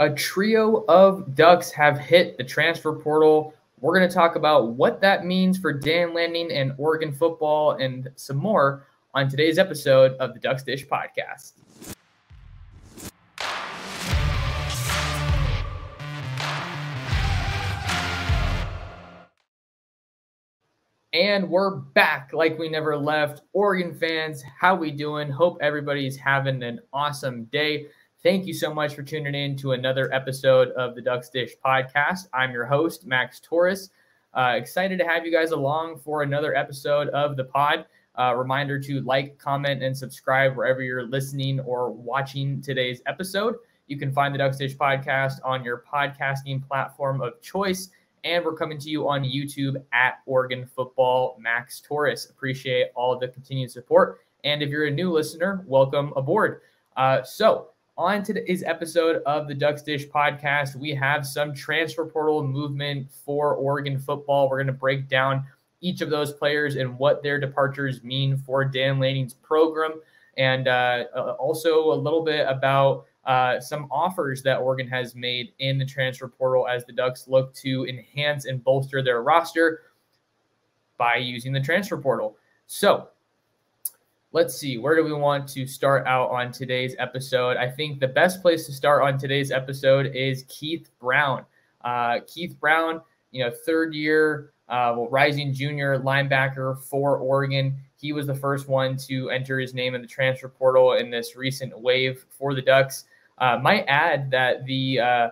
a trio of Ducks have hit the transfer portal. We're going to talk about what that means for Dan Lanning and Oregon football and some more on today's episode of the Ducks Dish podcast. And we're back like we never left. Oregon fans, how we doing? Hope everybody's having an awesome day. Thank you so much for tuning in to another episode of the Ducks Dish podcast. I'm your host, Max Torres. Uh, excited to have you guys along for another episode of the pod. Uh, reminder to like, comment, and subscribe wherever you're listening or watching today's episode. You can find the Ducks Dish podcast on your podcasting platform of choice. And we're coming to you on YouTube at Oregon Football Max Torres. Appreciate all the continued support. And if you're a new listener, welcome aboard. Uh, so, on today's episode of the Ducks Dish podcast, we have some transfer portal movement for Oregon football. We're going to break down each of those players and what their departures mean for Dan Lanning's program, and uh, uh, also a little bit about uh, some offers that Oregon has made in the transfer portal as the Ducks look to enhance and bolster their roster by using the transfer portal. So, let's see, where do we want to start out on today's episode? I think the best place to start on today's episode is Keith Brown. Uh, Keith Brown, you know, third year, uh, well, rising junior linebacker for Oregon. He was the first one to enter his name in the transfer portal in this recent wave for the Ducks. Uh, might add that the uh,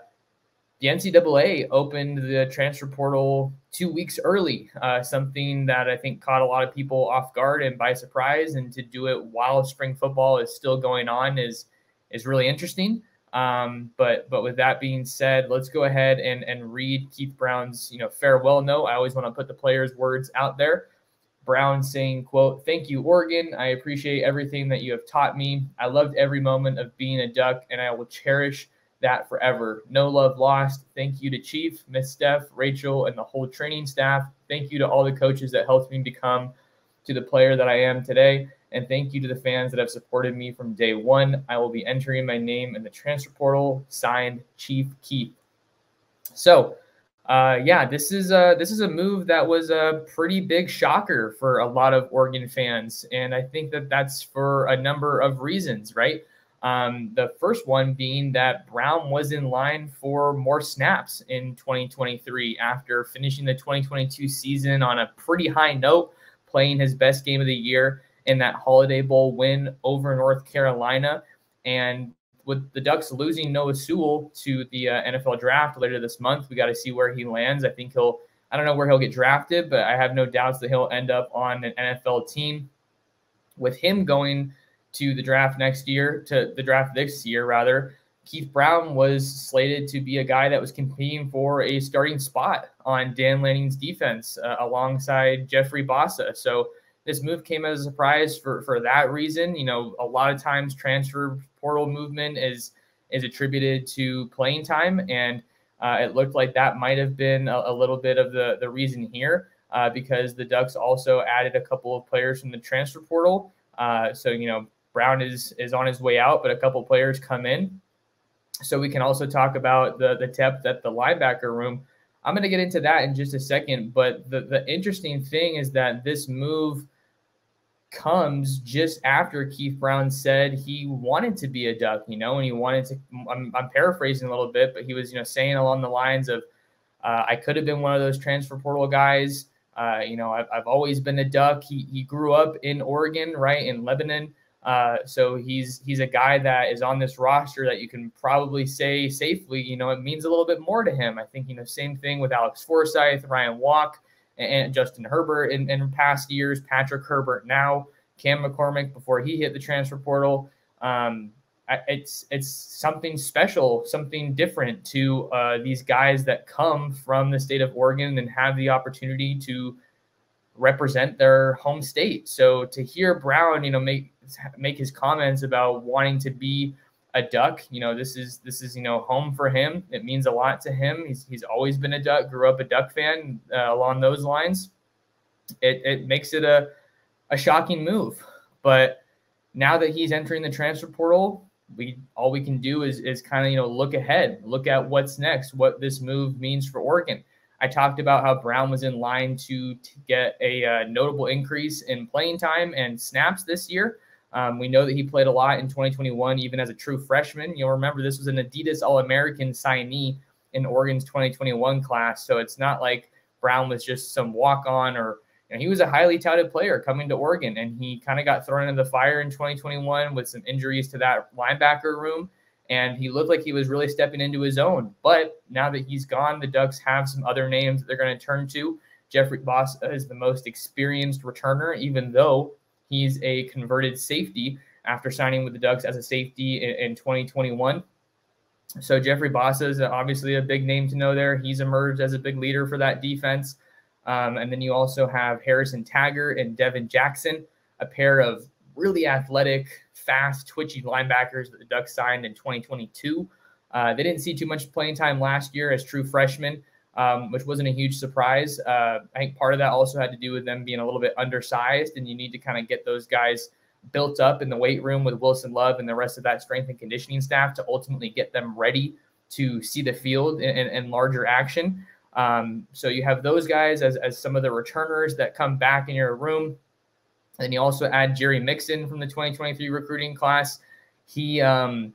the NCAA opened the transfer portal two weeks early, uh, something that I think caught a lot of people off guard and by surprise. And to do it while spring football is still going on is is really interesting. Um, but but with that being said, let's go ahead and and read Keith Brown's you know farewell note. I always want to put the players' words out there. Brown saying, quote, Thank you, Oregon. I appreciate everything that you have taught me. I loved every moment of being a duck, and I will cherish that forever. No love lost. Thank you to Chief, Miss Steph, Rachel, and the whole training staff. Thank you to all the coaches that helped me become to the player that I am today. And thank you to the fans that have supported me from day one. I will be entering my name in the transfer portal. Signed, Chief Keith. So, uh, yeah, this is a this is a move that was a pretty big shocker for a lot of Oregon fans, and I think that that's for a number of reasons, right? Um, the first one being that Brown was in line for more snaps in 2023 after finishing the 2022 season on a pretty high note, playing his best game of the year in that Holiday Bowl win over North Carolina. And with the Ducks losing Noah Sewell to the uh, NFL draft later this month, we got to see where he lands. I think he'll, I don't know where he'll get drafted, but I have no doubts that he'll end up on an NFL team. With him going to the draft next year, to the draft this year, rather. Keith Brown was slated to be a guy that was competing for a starting spot on Dan Lanning's defense uh, alongside Jeffrey Bassa. So this move came as a surprise for, for that reason. You know, a lot of times transfer portal movement is is attributed to playing time, and uh, it looked like that might have been a, a, little bit of the the reason here uh, because the Ducks also added a couple of players from the transfer portal. Uh, so you know, Brown is is on his way out, but a couple players come in. So we can also talk about the the depth at the linebacker room. I'm going to get into that in just a second, but the the interesting thing is that this move comes just after Keith Brown said he wanted to be a Duck, you know, and he wanted to. I'm, I'm paraphrasing a little bit, but he was, you know, saying along the lines of, uh, "I could have been one of those transfer portal guys. Uh, you know, I've, I've always been a Duck. He he grew up in Oregon, right in Lebanon." Uh, so he's he's a guy that is on this roster that you can probably say safely, you know, it means a little bit more to him. I think, you know, same thing with Alex Forsyth, Ryan Walk, and, Justin Herbert in, in past years, Patrick Herbert now, Cam McCormick before he hit the transfer portal. Um, it's it's something special, something different to uh, these guys that come from the state of Oregon and have the opportunity to represent their home state. So to hear Brown, you know, make make his comments about wanting to be a duck. You know, this is this is you know home for him. It means a lot to him. He's he's always been a duck. Grew up a duck fan uh, along those lines. It it makes it a a shocking move, but now that he's entering the transfer portal, we all we can do is is kind of you know look ahead, look at what's next, what this move means for Oregon. I talked about how Brown was in line to, to get a uh, notable increase in playing time and snaps this year. Um, we know that he played a lot in 2021, even as a true freshman. You'll remember this was an Adidas All American signee in Oregon's 2021 class. So it's not like Brown was just some walk on or you know, he was a highly touted player coming to Oregon, and he kind of got thrown into the fire in 2021 with some injuries to that linebacker room and he looked like he was really stepping into his own. But now that he's gone, the Ducks have some other names that they're going to turn to. Jeffrey Boss is the most experienced returner, even though he's a converted safety after signing with the Ducks as a safety in, in 2021. So Jeffrey Bassa is obviously a big name to know there. He's emerged as a big leader for that defense. Um, and then you also have Harrison Taggart and Devin Jackson, a pair of really athletic, fast, twitchy linebackers that the Ducks signed in 2022. Uh, they didn't see too much playing time last year as true freshmen, um, which wasn't a huge surprise. Uh, I think part of that also had to do with them being a little bit undersized, and you need to kind of get those guys built up in the weight room with Wilson Love and the rest of that strength and conditioning staff to ultimately get them ready to see the field in, in, in larger action. Um, so you have those guys as, as some of the returners that come back in your room. And you also add Jerry Mixon from the 2023 recruiting class. He um,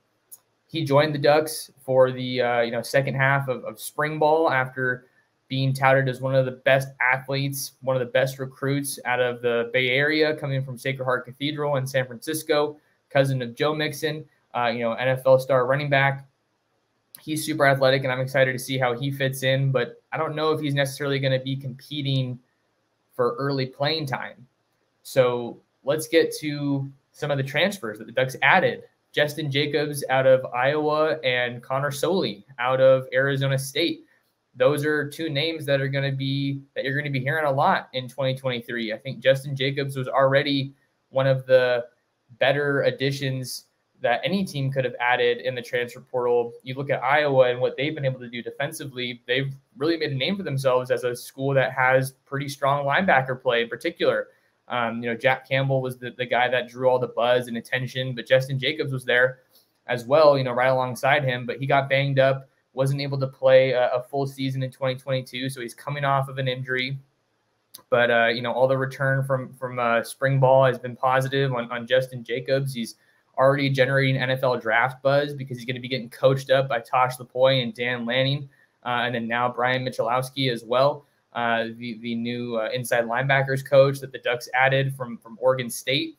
he joined the Ducks for the uh, you know second half of, of spring ball after being touted as one of the best athletes, one of the best recruits out of the Bay Area, coming from Sacred Heart Cathedral in San Francisco, cousin of Joe Mixon, uh, you know NFL star running back. He's super athletic, and I'm excited to see how he fits in. But I don't know if he's necessarily going to be competing for early playing time. So let's get to some of the transfers that the Ducks added. Justin Jacobs out of Iowa and Connor Soelle out of Arizona State. Those are two names that are going to be that you're going to be hearing a lot in 2023. I think Justin Jacobs was already one of the better additions that any team could have added in the transfer portal. You look at Iowa and what they've been able to do defensively, they've really made a name for themselves as a school that has pretty strong linebacker play in particular. Um, you know, Jack Campbell was the, the guy that drew all the buzz and attention, but Justin Jacobs was there as well, you know, right alongside him. But he got banged up, wasn't able to play a, a full season in 2022. So he's coming off of an injury. But, uh, you know, all the return from from uh, spring ball has been positive on, on Justin Jacobs. He's already generating NFL draft buzz because he's going to be getting coached up by Tosh Lupoi and Dan Lanning. Uh, and then now Brian Michalowski as well uh, the the new uh, inside linebackers coach that the Ducks added from from Oregon State.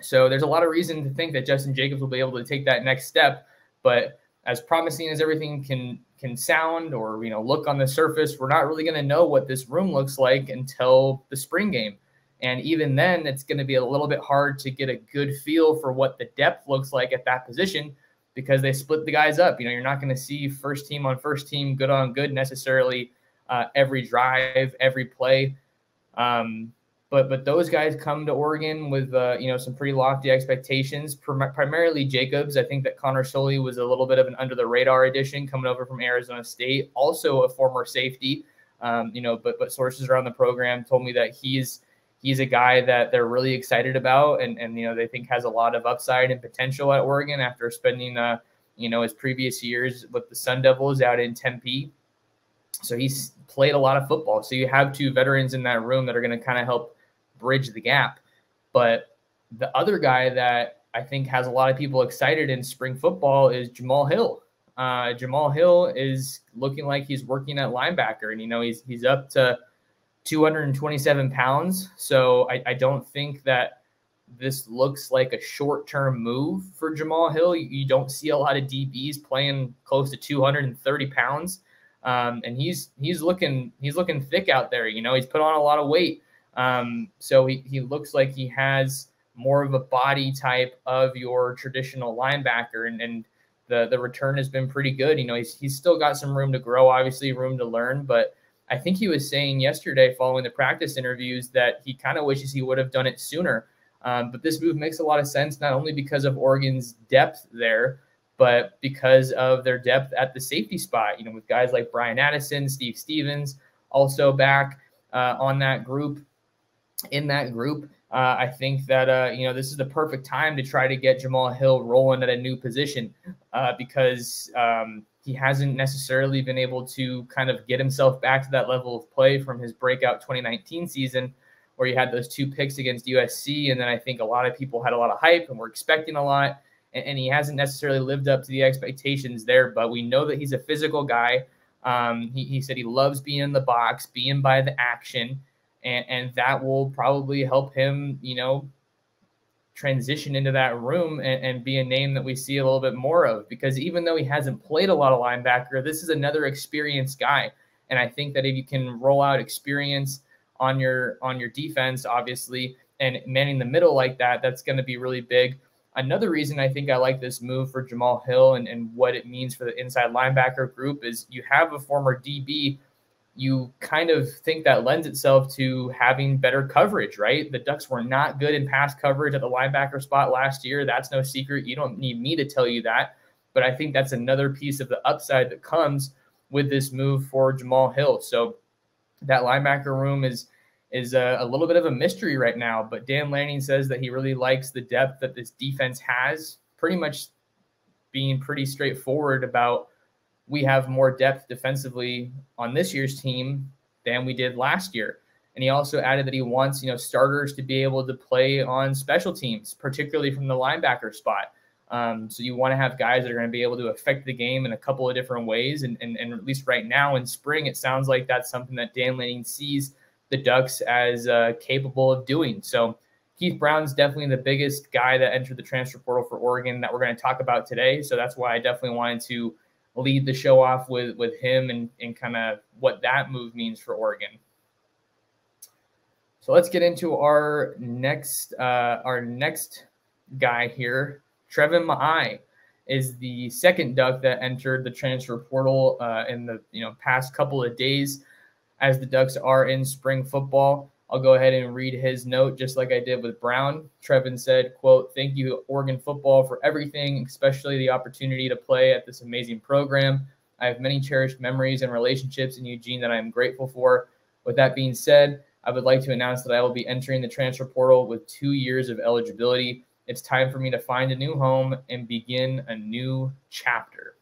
So there's a lot of reason to think that Justin Jacobs will be able to take that next step. But as promising as everything can can sound or you know look on the surface, we're not really going to know what this room looks like until the spring game. And even then, it's going to be a little bit hard to get a good feel for what the depth looks like at that position because they split the guys up. You know, you're not going to see first team on first team, good on good necessarily uh, every drive, every play. Um, but but those guys come to Oregon with uh, you know some pretty lofty expectations. Prim- primarily Jacobs. I think that Connor Soelle was a little bit of an under the radar addition coming over from Arizona State, also a former safety. Um, you know, but but sources around the program told me that he's he's a guy that they're really excited about, and and you know they think has a lot of upside and potential at Oregon after spending uh you know his previous years with the Sun Devils out in Tempe. So he's played a lot of football. So you have two veterans in that room that are going to kind of help bridge the gap. But the other guy that I think has a lot of people excited in spring football is Jamal Hill. Uh, Jamal Hill is looking like he's working at linebacker, and you know he's he's up to 227 pounds. So I, I don't think that this looks like a short-term move for Jamal Hill. You, you, don't see a lot of DBs playing close to 230 pounds. Um, and he's he's looking he's looking thick out there. You know, he's put on a lot of weight. Um, so he, he looks like he has more of a body type of your traditional linebacker, and, and the the return has been pretty good. You know, he's he's still got some room to grow, obviously room to learn, but I think he was saying yesterday, following the practice interviews, that he kind of wishes he would have done it sooner. Um, but this move makes a lot of sense, not only because of Oregon's depth there, but because of their depth at the safety spot, you know, with guys like Bryan Addison, Steve Stephens, also back uh, on that group, in that group. uh, I think that uh, you know this is the perfect time to try to get Jamal Hill rolling at a new position uh, because um, he hasn't necessarily been able to kind of get himself back to that level of play from his breakout 2019 season, where he had those two picks against USC, and then I think a lot of people had a lot of hype and were expecting a lot, and, he hasn't necessarily lived up to the expectations there. But we know that he's a physical guy. Um, he, he said he loves being in the box, being by the action and and that will probably help him, you know, transition into that room and, and, be a name that we see a little bit more of. Because even though he hasn't played a lot of linebacker, this is another experienced guy, and I think that if you can roll out experience on your on your defense, obviously, and manning the middle like that, that's going to be really big. Another reason I think I like this move for Jamal Hill and, and what it means for the inside linebacker group is you have a former DB you kind of think that lends itself to having better coverage, right? The Ducks were not good in pass coverage at the linebacker spot last year. That's no secret. You don't need me to tell you that. But I think that's another piece of the upside that comes with this move for Jamal Hill. So that linebacker room is is a, a little bit of a mystery right now. But Dan Lanning says that he really likes the depth that this defense has, pretty much being pretty straightforward about we have more depth defensively on this year's team than we did last year. And he also added that he wants, you know, starters to be able to play on special teams, particularly from the linebacker spot. Um, so you want to have guys that are going to be able to affect the game in a couple of different ways. And, and, and at least right now in spring, it sounds like that's something that Dan Lanning sees the Ducks as uh, capable of doing. So Keith Brown's definitely the biggest guy that entered the transfer portal for Oregon that we're going to talk about today. So that's why I definitely wanted to lead the show off with with him and and kind of what that move means for Oregon. So let's get into our next uh, our next guy here. Treven Ma'ae is the second Duck that entered the transfer portal uh, in the you know past couple of days, as the Ducks are in spring football. I'll go ahead and read his note just like I did with Brown. Treven said, quote, thank you, Oregon football, for everything, especially the opportunity to play at this amazing program. I have many cherished memories and relationships in Eugene that I am grateful for. With that being said, I would like to announce that I will be entering the transfer portal with two years of eligibility. It's time for me to find a new home and begin a new chapter.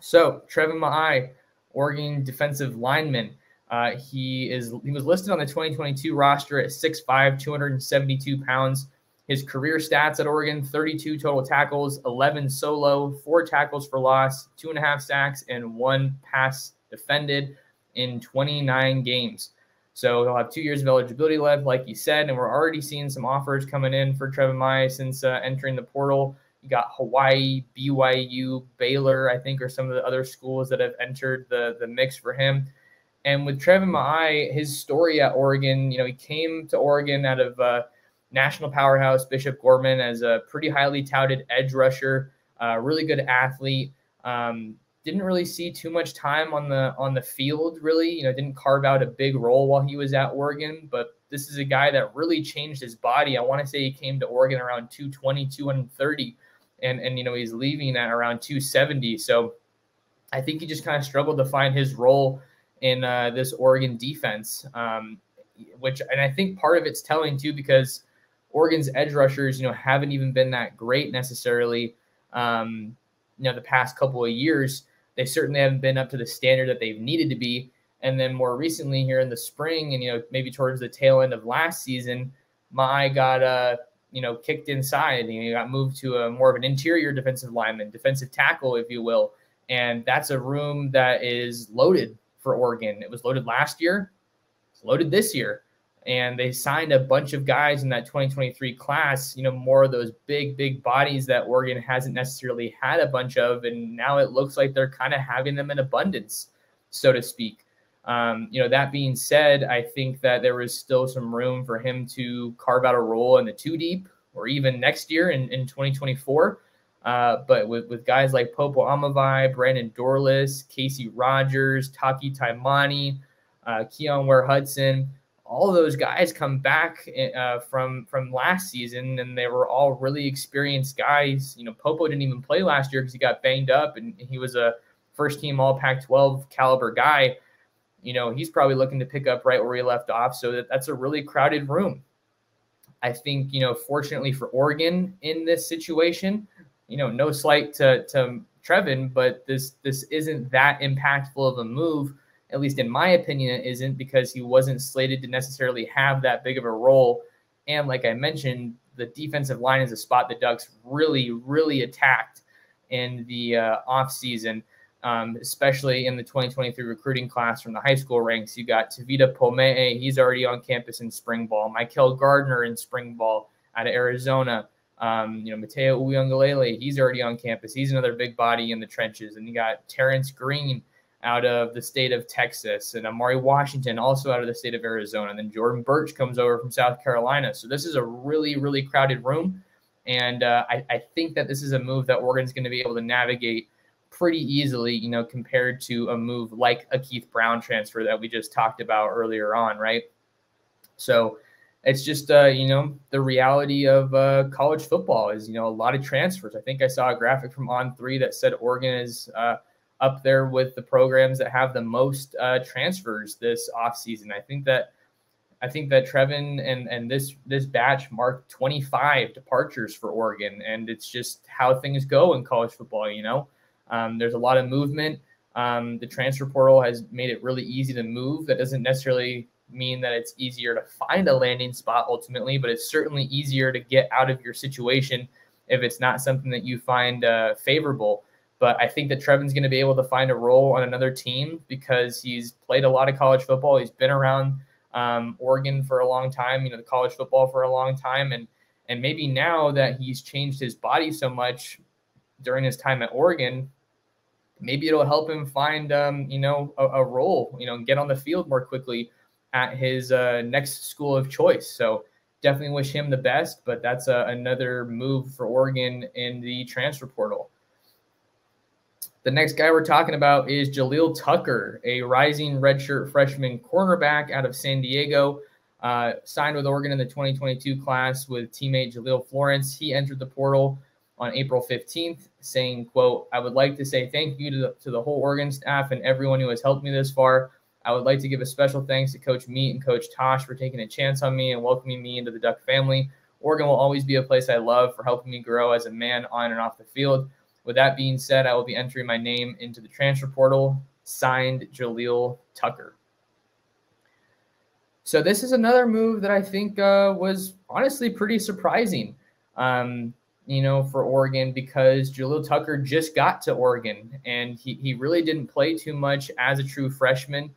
So, Treven Ma'ae, Oregon defensive lineman. Uh, he is he was listed on the 2022 roster at 6'5", 272 pounds. His career stats at Oregon: 32 total tackles, 11 solo, four tackles for loss, two and a half sacks, and one pass defended in 29 games. So he'll have two years of eligibility left, like you said, and we're already seeing some offers coming in for Treven Ma'ae since uh, entering the portal. You got Hawaii, BYU, Baylor, I think, are some of the other schools that have entered the the mix for him. And with Treven Ma'ae, his story at Oregon, you know, he came to Oregon out of uh, national powerhouse Bishop Gorman as a pretty highly touted edge rusher, uh, really good athlete. Um, didn't really see too much time on the on the field. Really, you know, didn't carve out a big role while he was at Oregon. But this is a guy that really changed his body. I want to say he came to Oregon around 220, 230, and and you know he's leaving at around 270. So I think he just kind of struggled to find his role in uh, this Oregon defense, um, which and I think part of it's telling too because Oregon's edge rushers, you know, haven't even been that great necessarily. Um, you know, the past couple of years, they certainly haven't been up to the standard that they've needed to be. And then more recently, here in the spring, and you know, maybe towards the tail end of last season, Ma'ae got uh, you know, kicked inside and he got moved to a more of an interior defensive lineman, defensive tackle, if you will. And that's a room that is loaded for Oregon. It was loaded last year, it's loaded this year. And they signed a bunch of guys in that 2023 class, you know, more of those big, big bodies that Oregon hasn't necessarily had a bunch of. And now it looks like they're kind of having them in abundance, so to speak. Um, you know, that being said, I think that there is still some room for him to carve out a role in the two deep or even next year in, in 2024. Uh, but with, with guys like Popo Aumavae, Brandon Dorlus, Casey Rogers, Taki Taimani, uh, Keyon Ware Hudson, all those guys come back uh, from from last season, and they were all really experienced guys. You know, Popo didn't even play last year because he got banged up, and he was a first team All Pac-12 caliber guy. You know, he's probably looking to pick up right where he left off. So that, that's a really crowded room. I think, you know, fortunately for Oregon in this situation, you know, no slight to, to Treven, but this this isn't that impactful of a move. At least in my opinion, it isn't because he wasn't slated to necessarily have that big of a role. And like I mentioned, the defensive line is a spot the Ducks really, really attacked in the uh, offseason, um, especially in the 2023 recruiting class from the high school ranks. You got Tavita Pomee, he's already on campus in spring ball. Michael Gardner in spring ball out of Arizona. Um, you know, Mateo Uiagalelei, he's already on campus. He's another big body in the trenches. And you got Terrence Green out of the state of Texas and Amari Washington also out of the state of Arizona. And then Jordan Burch comes over from South Carolina. So this is a really, really crowded room. And uh, I, I, think that this is a move that Oregon's going to be able to navigate pretty easily, you know, compared to a move like a Keith Brown transfer that we just talked about earlier on, right? So it's just, uh, you know, the reality of uh, college football is, you know, a lot of transfers. I think I saw a graphic from On3 that said Oregon is uh, up there with the programs that have the most uh, transfers this offseason. I think that I think that Treven and and this this batch marked 25 departures for Oregon, and it's just how things go in college football. You know, um, there's a lot of movement. Um, the transfer portal has made it really easy to move. That doesn't necessarily mean that it's easier to find a landing spot ultimately, but it's certainly easier to get out of your situation if it's not something that you find uh, favorable. But I think that Treven's going to be able to find a role on another team because he's played a lot of college football. He's been around um, Oregon for a long time, you know, the college football for a long time, and and maybe now that he's changed his body so much during his time at Oregon, maybe it'll help him find um, you know a, a, role, you know, get on the field more quickly at his uh, next school of choice. So definitely wish him the best. But that's uh, another move for Oregon in the transfer portal. The next guy we're talking about is Jalil Tucker, a rising redshirt freshman cornerback out of San Diego. Uh, signed with Oregon in the 2022 class with teammate Jahlil Florence. He entered the portal on April 15th, saying, quote, I would like to say thank you to the, to the whole Oregon staff and everyone who has helped me this far. I would like to give a special thanks to Coach Meat and Coach Tosh for taking a chance on me and welcoming me into the Duck family. Oregon will always be a place I love for helping me grow as a man on and off the field. With that being said, I will be entering my name into the transfer portal. Signed, Jalil Tucker. So this is another move that I think uh, was honestly pretty surprising, um, you know, for Oregon because Jalil Tucker just got to Oregon and he, he really didn't play too much as a true freshman.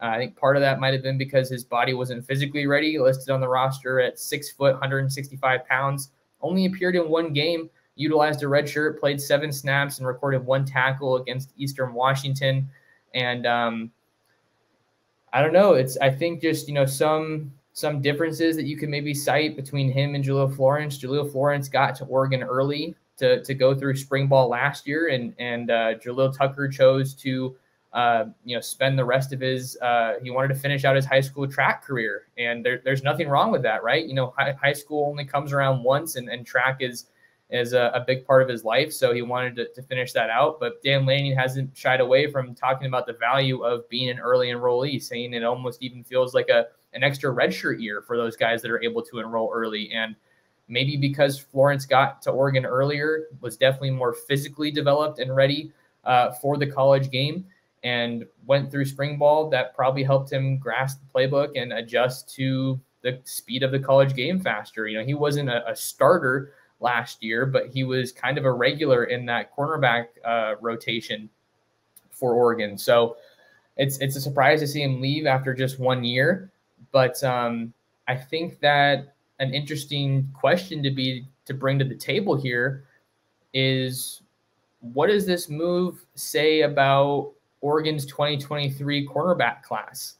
Uh, I think part of that might have been because his body wasn't physically ready. Listed on the roster at six foot, 165 pounds. Only appeared in one game utilized a red shirt, played seven snaps, and recorded one tackle against Eastern Washington. And um, I don't know. It's I think just you know some some differences that you can maybe cite between him and Jahlil Florence. Jahlil Florence got to Oregon early to to go through spring ball last year, and and uh, Tucker chose to. Uh, you know, spend the rest of his. Uh, he wanted to finish out his high school track career, and there, there's nothing wrong with that, right? You know, high, high school only comes around once, and, and track is is a, a, big part of his life. So he wanted to, to, finish that out. But Dan Lanning hasn't shied away from talking about the value of being an early enrollee, saying it almost even feels like a an extra redshirt year for those guys that are able to enroll early. And maybe because Florence got to Oregon earlier, was definitely more physically developed and ready uh, for the college game, and went through spring ball, that probably helped him grasp the playbook and adjust to the speed of the college game faster. You know, he wasn't a, a starter last year, but he was kind of a regular in that cornerback uh, rotation for Oregon. So it's it's a surprise to see him leave after just one year. But um, I think that an interesting question to be to bring to the table here is what does this move say about Oregon's 2023 cornerback class?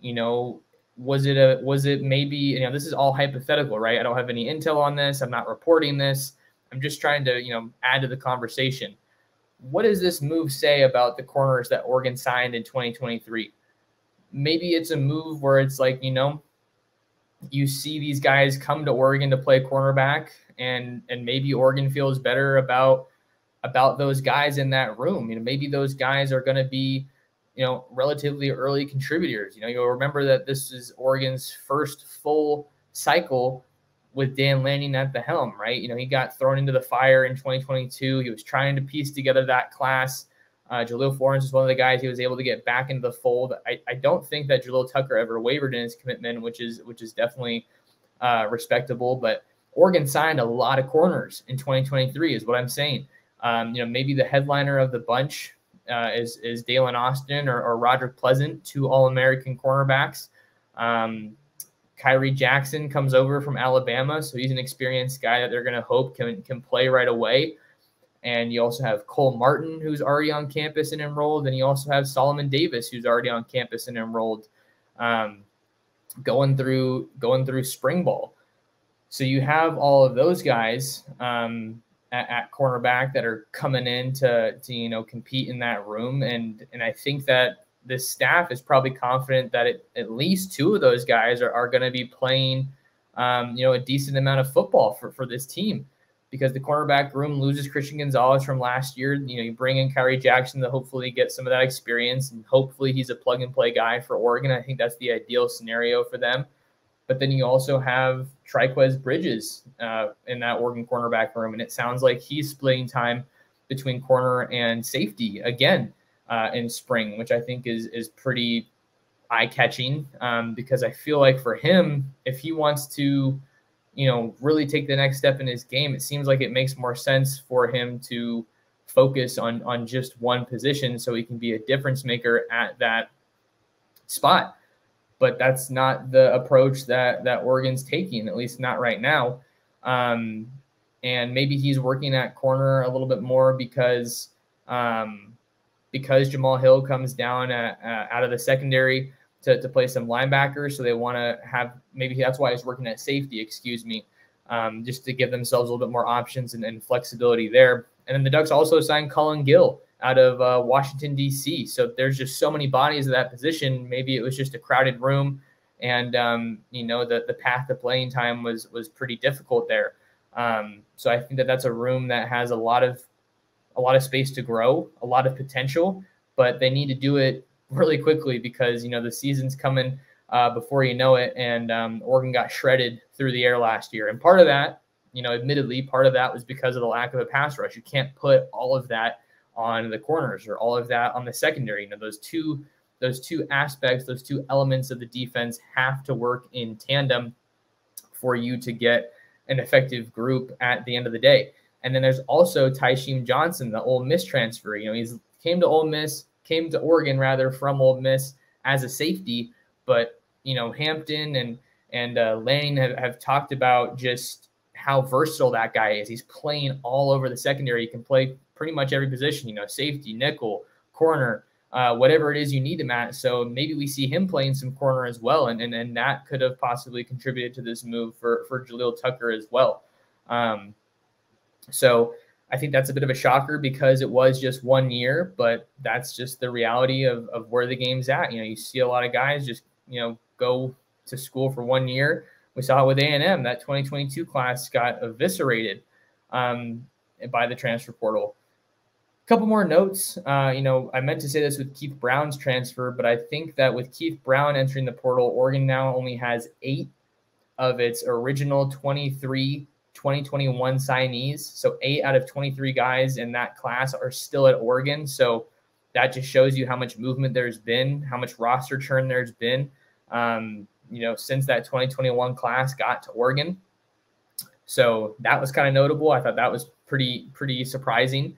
You know, was it a was it maybe you know this is all hypothetical right? I don't have any intel on this. I'm not reporting this. I'm just trying to you know add to the conversation. What does this move say about the corners that oregon signed in 2023 maybe it's a move where it's like you know you see these guys come to oregon to play cornerback and and maybe oregon feels better about about those guys in that room you know maybe those guys are going to be you know, relatively early contributors. You know, you'll remember that this is Oregon's first full cycle with Dan Lanning at the helm, right? You know, he got thrown into the fire in 2022. He was trying to piece together that class. Uh, Jahlil Florence is one of the guys he was able to get back into the fold. I, I don't think that Jalil Tucker ever wavered in his commitment, which is which is definitely uh, respectable. But Oregon signed a lot of corners in 2023, is what I'm saying. Um, you know, maybe the headliner of the bunch uh, is is Daylen Austin or, or Roderick Pleasant, two All American cornerbacks. Um, Khyree Jackson comes over from Alabama, so he's an experienced guy that they're going to hope can can play right away. And you also have Cole Martin, who's already on campus and enrolled. And you also have Solomon Davis, who's already on campus and enrolled, um, going through going through spring ball. So you have all of those guys um, at, at, cornerback that are coming in to, to you know compete in that room, and and I think that this staff is probably confident that it, at least two of those guys are, are going to be playing um, you know a decent amount of football for for this team because the cornerback room loses Christian Gonzalez from last year. You know, you bring in Khyree Jackson to hopefully get some of that experience, and hopefully he's a plug and play guy for Oregon. I think that's the ideal scenario for them. But then you also have Trikweze Bridges uh, in that Oregon cornerback room, and it sounds like he's splitting time between corner and safety again uh, in spring, which I think is is pretty eye catching um, because I feel like for him, if he wants to you know, really take the next step in his game, it seems like it makes more sense for him to focus on on just one position so he can be a difference maker at that spot. But that's not the approach that that Oregon's taking, at least not right now. Um, and maybe he's working at corner a little bit more because um, because Jamal Hill comes down at, uh, out of the secondary to, to play some linebackers. So they want to have maybe that's why he's working at safety, excuse me, um, just to give themselves a little bit more options and, and, flexibility there. And then the Ducks also signed Colin Gill out of uh, Washington, D.C. So there's just so many bodies of that position. Maybe it was just a crowded room. And um, you know the the path to playing time was was pretty difficult there. Um, so I think that that's a room that has a lot of a lot of space to grow, a lot of potential, but they need to do it really quickly because you know the season's coming uh, before you know it, and um, Oregon got shredded through the air last year. And part of that, you know, admittedly, part of that was because of the lack of a pass rush. You can't put all of that on the corners or all of that on the secondary. You know, those two those two aspects, those two elements of the defense have to work in tandem for you to get an effective group at the end of the day. And then there's also Tysheem Johnson, the Ole Miss transfer. You know, he's came to Ole Miss, came to Oregon rather from Ole Miss as a safety, but you know Hampton and and uh, Lane have, have talked about just how versatile that guy is. He's playing all over the secondary. He can play pretty much every position. You know, safety, nickel, corner, uh, whatever it is you need him at. So maybe we see him playing some corner as well, and and, and that could have possibly contributed to this move for for Jalil Tucker as well. Um, so I think that's a bit of a shocker because it was just one year, but that's just the reality of, of where the game's at. You know, you see a lot of guys just, you know, go to school for one year. We saw it with A&M. That 2022 class got eviscerated um, by the transfer portal. Couple more notes. Uh, you know, I meant to say this with Keith Brown's transfer, but I think that with Keith Brown entering the portal, Oregon now only has eight of its original 23 2021 signees. So eight out of 23 guys in that class are still at Oregon. So that just shows you how much movement there's been, how much roster churn there's been, um, you know, since that 2021 class got to Oregon. So that was kind of notable. I thought that was pretty, pretty surprising.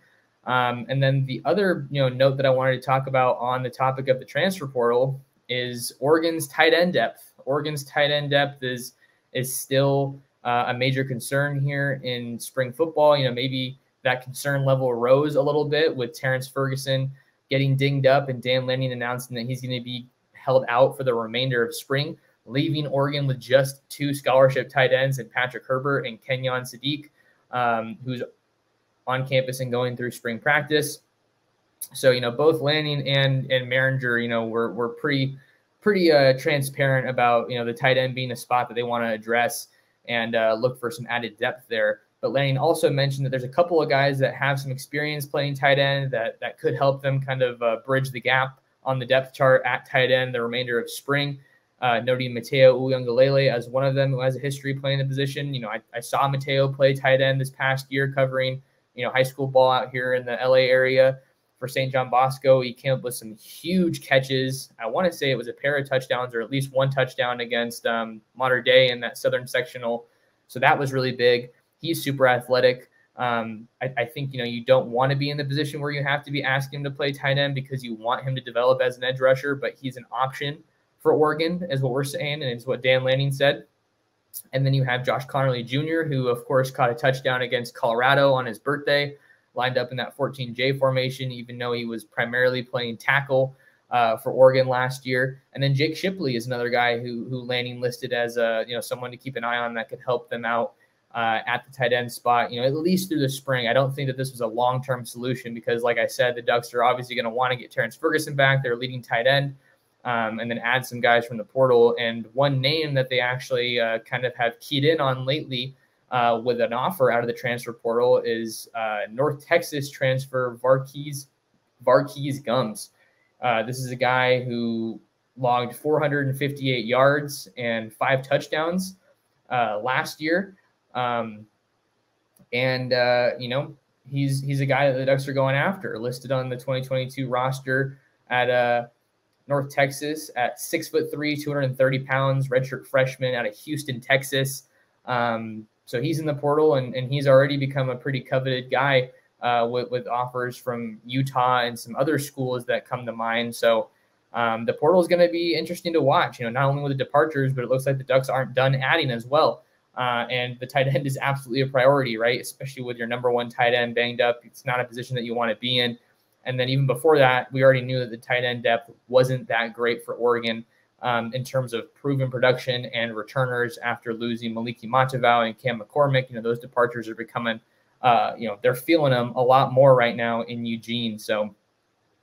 Um, and then the other, you know, note that I wanted to talk about on the topic of the transfer portal is Oregon's tight end depth. Oregon's tight end depth is is still uh, a major concern here in spring football. You know, maybe that concern level rose a little bit with Terrance Ferguson getting dinged up and Dan Lanning announcing that he's going to be held out for the remainder of spring, leaving Oregon with just two scholarship tight ends and Patrick Herbert and Kenyon Sadiq, um, who's on campus and going through spring practice. So, you know, both Lanning and and Mehringer, you know, were, were pretty pretty uh, transparent about, you know, the tight end being a spot that they want to address and uh, look for some added depth there. But Lanning also mentioned that there's a couple of guys that have some experience playing tight end that that could help them kind of uh, bridge the gap on the depth chart at tight end the remainder of spring. uh, noting Mateo Uiagalelei as one of them who has a history playing the position. You know, I, I saw Mateo play tight end this past year covering, you know, high school ball out here in the LA area for St. John Bosco. He came up with some huge catches. I want to say it was a pair of touchdowns or at least one touchdown against um, Mater Dei in that Southern Sectional. So that was really big. He's super athletic. Um, I, I, think you know you don't want to be in the position where you have to be asking him to play tight end because you want him to develop as an edge rusher, but he's an option for Oregon, is what we're saying, and it's what Dan Lanning said. And then you have Josh Conerly Jr., who of course caught a touchdown against Colorado on his birthday, lined up in that 14J formation, even though he was primarily playing tackle uh, for Oregon last year. And then Jake Shipley is another guy who who Lanning listed as a you know someone to keep an eye on that could help them out uh, at the tight end spot, you know, at least through the spring. I don't think that this was a long term solution because, like I said, the Ducks are obviously going to want to get Terrance Ferguson back, their leading tight end, um, and then add some guys from the portal. And one name that they actually uh, kind of have keyed in on lately uh, with an offer out of the transfer portal is uh, North Texas transfer Var'Keyes Var'Keyes Gums. Uh, this is a guy who logged 458 yards and five touchdowns uh, last year. Um, and uh, you know, he's he's a guy that the Ducks are going after, listed on the 2022 roster at uh, North Texas at six foot three, 230 pounds, redshirt freshman out of Houston, Texas. Um, so he's in the portal, and, and he's already become a pretty coveted guy uh, with, with offers from Utah and some other schools that come to mind. So um, the portal is going to be interesting to watch. You know, not only with the departures, but it looks like the Ducks aren't done adding as well. Uh, and the tight end is absolutely a priority, right? Especially with your number one tight end banged up. It's not a position that you want to be in. And then even before that, we already knew that the tight end depth wasn't that great for Oregon um, in terms of proven production and returners after losing Moliki Matavao and Cam McCormick. You know, those departures are becoming, uh, you know, they're feeling them a lot more right now in Eugene. So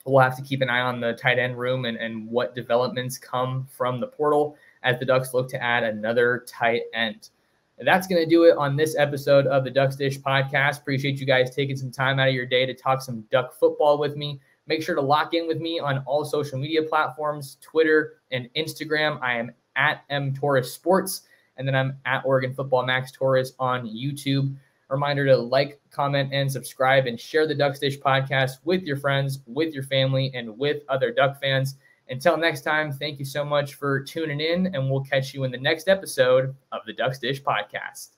we'll have to keep an eye on the tight end room and, and what developments come from the portal as the Ducks look to add another tight end. And that's going to do it on this episode of the Ducks Dish podcast. Appreciate you guys taking some time out of your day to talk some duck football with me. Make sure to lock in with me on all social media platforms Twitter and Instagram. I am at M Torres Sports, and then I'm at Oregon Football Max Torres on YouTube. reminder to like, comment, and subscribe, and share the Ducks Dish podcast with your friends, with your family, and with other Duck fans. Until next time, thank you so much for tuning in, and we'll catch you in the next episode of the Ducks Dish Podcast.